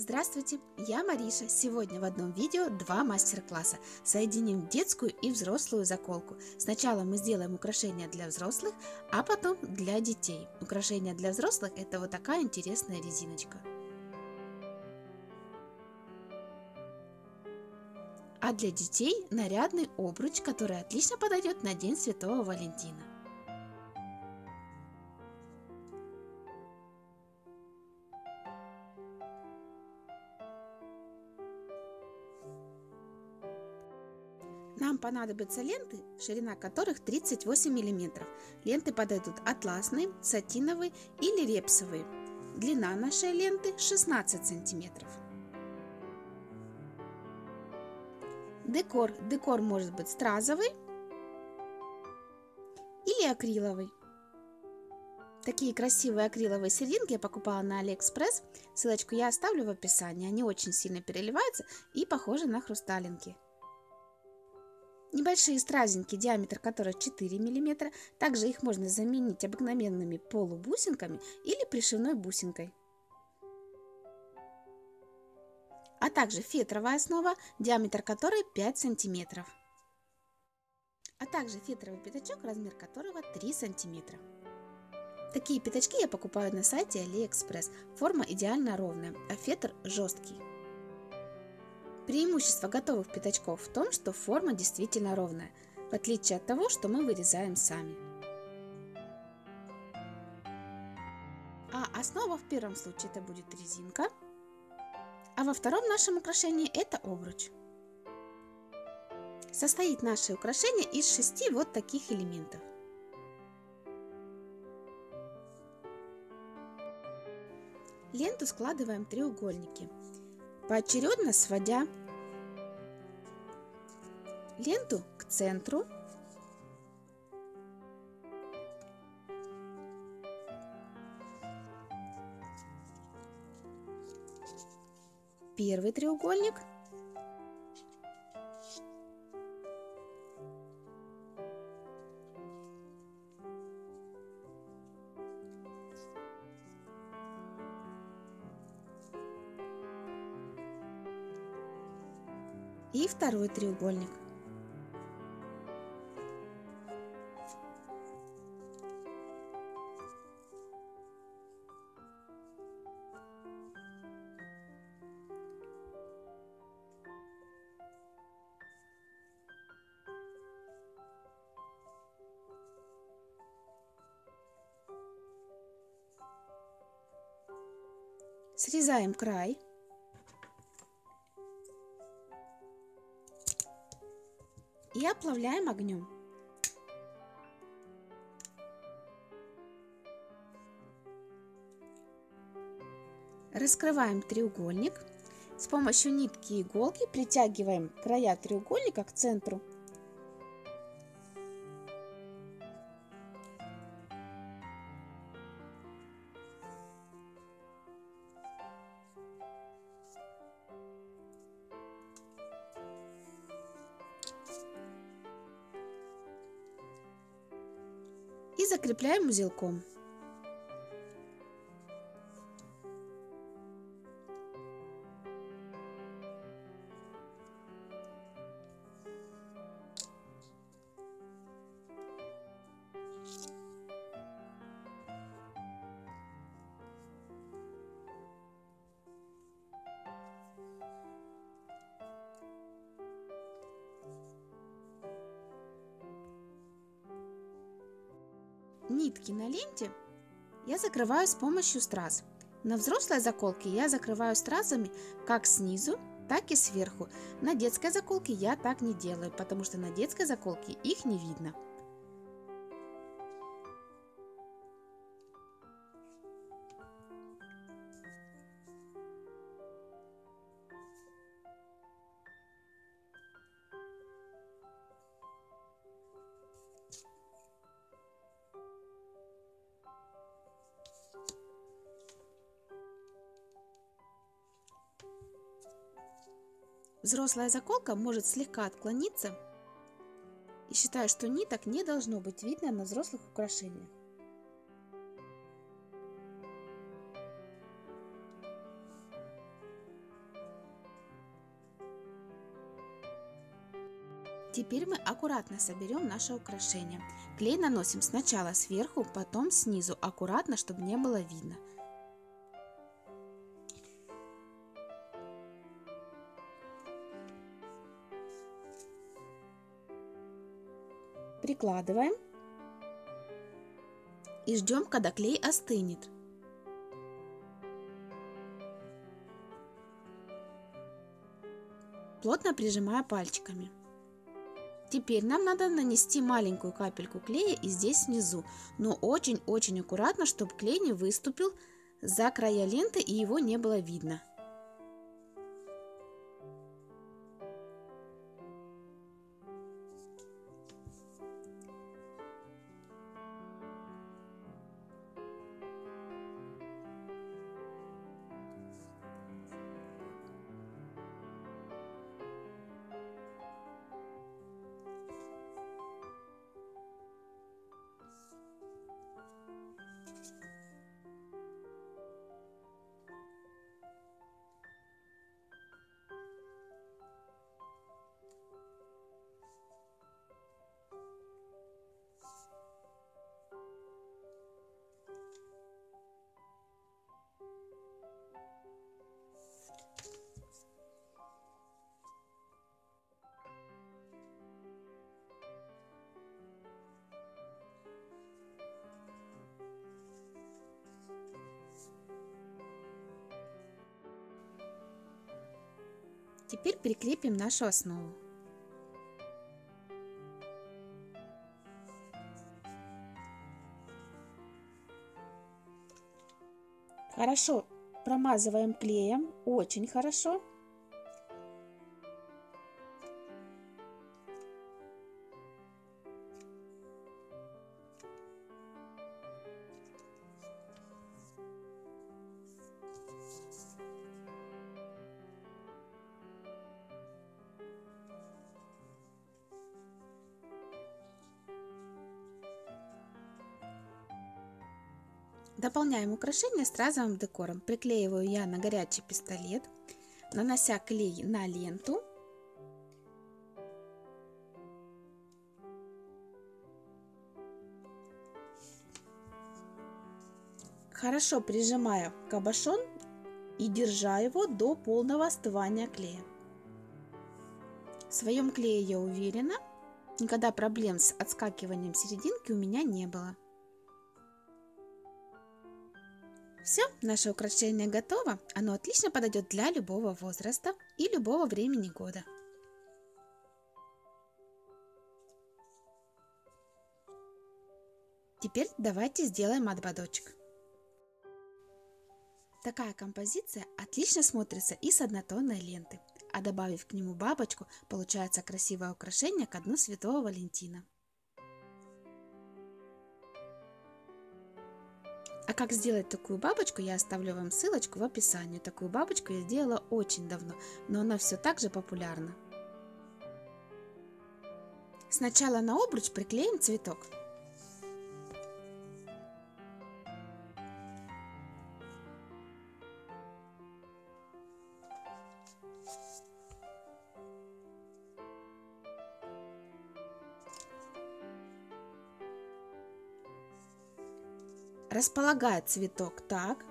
Здравствуйте, я Мариша. Сегодня в одном видео два мастер-класса. Соединим детскую и взрослую заколку. Сначала мы сделаем украшения для взрослых, а потом для детей. Украшения для взрослых это вот такая интересная резиночка. А для детей нарядный обруч, который отлично подойдет на День Святого Валентина. Понадобятся ленты, ширина которых 38 мм. Ленты подойдут атласные, сатиновые или репсовые. Длина нашей ленты 16 см. Декор. Декор может быть стразовый или акриловый. Такие красивые акриловые серединки я покупала на Алиэкспресс. Ссылочку я оставлю в описании. Они очень сильно переливаются и похожи на хрусталинки. Небольшие стразинки, диаметр которых 4 мм, также их можно заменить обыкновенными полубусинками или пришивной бусинкой. А также фетровая основа, диаметр которой 5 см. А также фетровый пятачок, размер которого 3 см. Такие пятачки я покупаю на сайте AliExpress. Форма идеально ровная, а фетр жесткий. Преимущество готовых пятачков в том, что форма действительно ровная, в отличие от того, что мы вырезаем сами. А основа в первом случае это будет резинка, а во втором нашем украшении это обруч. Состоит наше украшение из шести вот таких элементов. Ленту складываем в треугольники, поочередно сводя ленту к центру. Первый треугольник. И второй треугольник. Срезаем край. И оплавляем огнем. Раскрываем треугольник. С помощью нитки и иголки притягиваем края треугольника к центру и закрепляем узелком. Нитки на ленте я закрываю с помощью страз. На взрослой заколке я закрываю стразами как снизу, так и сверху. На детской заколке я так не делаю, потому что на детской заколке их не видно. Взрослая заколка может слегка отклониться и считаю, что ниток не должно быть видно на взрослых украшениях. Теперь мы аккуратно соберем наше украшение. Клей наносим сначала сверху, потом снизу, аккуратно, чтобы не было видно – Прикладываем и ждем, когда клей остынет. Плотно прижимая пальчиками. Теперь нам надо нанести маленькую капельку клея и здесь внизу, но очень-очень аккуратно, чтобы клей не выступил за края ленты и его не было видно. Теперь прикрепим нашу основу. Хорошо промазываем клеем, очень хорошо. Дополняем украшение стразовым декором. Приклеиваю я на горячий пистолет, нанося клей на ленту. Хорошо прижимаю кабошон и держа его до полного остывания клея. В своем клее я уверена, никогда проблем с отскакиванием серединки у меня не было. Все, наше украшение готово. Оно отлично подойдет для любого возраста и любого времени года. Теперь давайте сделаем ободочек. Такая композиция отлично смотрится и с однотонной ленты, а добавив к нему бабочку, получается красивое украшение к дну Святого Валентина. Как сделать такую бабочку, я оставлю вам ссылочку в описании. Такую бабочку я сделала очень давно, но она все так же популярна. Сначала на обруч приклеим цветок. Располагать цветок так,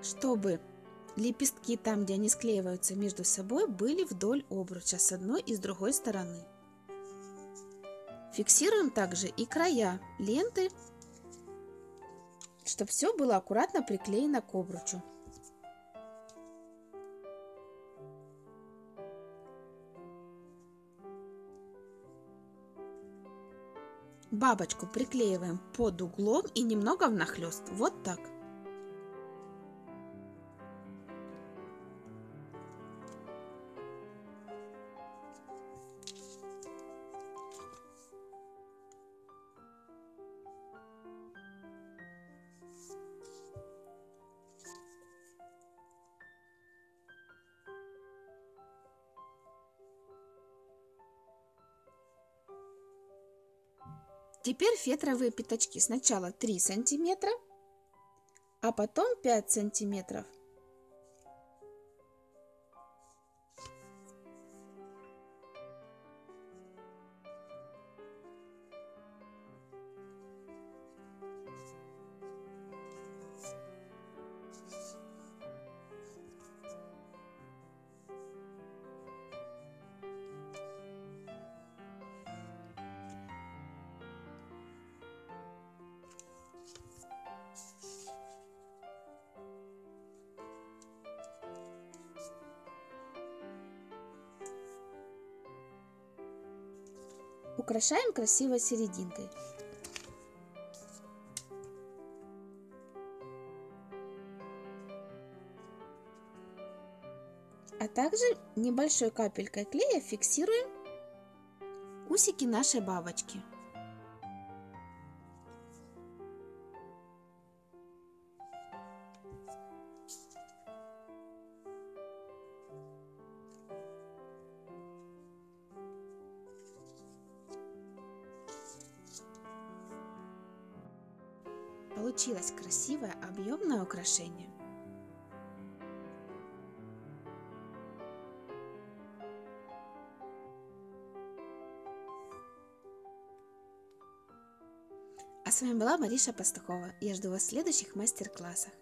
чтобы лепестки там, где они склеиваются между собой, были вдоль обруча с одной и с другой стороны. Фиксируем также и края ленты, чтобы все было аккуратно приклеено к обручу. Бабочку приклеиваем под углом и немного внахлёст. Вот так. Теперь фетровые пятачки. Сначала 3 сантиметра, а потом 5 сантиметров. Украшаем красивой серединкой. А также небольшой капелькой клея фиксируем усики нашей бабочки. Получилось красивое объемное украшение. А с вами была Мариша Пастухова. Я жду вас в следующих мастер-классах.